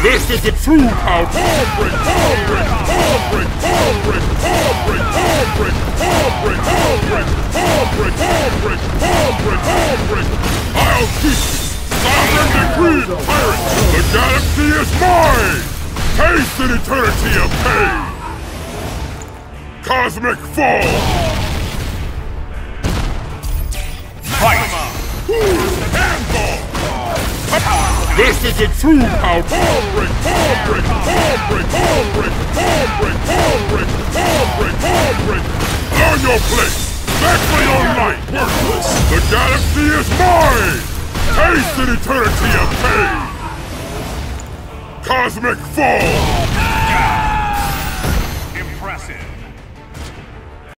This is the true power! Ball break, ball break, ball break, ball break, ball break, ball break, ball break, ball break, ball break, ball break, ball break, ball break. I'll teach you! Sovereign decree tyrant! The galaxy is mine! Taste an eternity of pain! Cosmic Fall! This is a true power. Palm break. palm break. palm break. palm break. palm break. palm break. palm break. palm break. On your place. Back for your light, worthless. The galaxy is mine. Taste an eternity of pain. Cosmic fall.